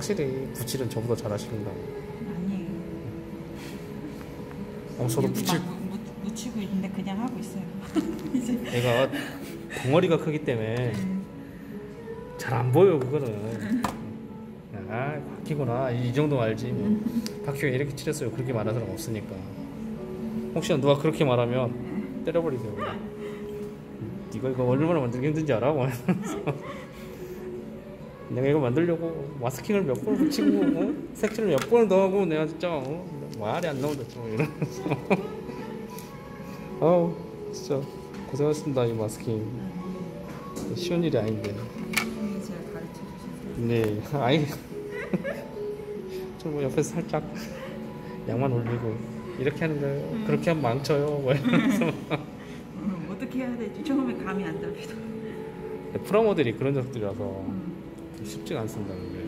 확실히 붓질은 저보다 잘하시는다. 아니에요. 어, 저도 붓질 막 묻- 묻히고 있는데 그냥 하고 있어요. 이제 얘가 덩어리가 크기 때문에 잘 안 보여 그거는. 아 바뀌구나 이 정도 알지. 뭐. 바뀌고 이렇게 칠했어요. 그렇게 말하는 사람 없으니까. 혹시나 누가 그렇게 말하면 때려버리세요. 이거 이거 얼마나 만들기 힘든지 알아? 내가 이거 만들려고 마스킹을 몇번 붙이고 어? 색칠을 몇 번을 더하고 내가 진짜 어? 말이 안 나온다 좀 이러면서. 아우 진짜 고생하셨습니다 이 마스킹. 쉬운 일이 아닌데. 네 아이 저뭐 옆에서 살짝 양만 올리고 이렇게 하는 거예요. 그렇게 하면 망쳐요. 뭐 이러면서. 음, 어떻게 해야 될지. 처음에 감이 안 잡히더라고요. 프라모델이 그런 적들이라서. 음. 쉽지가 않습니다 근데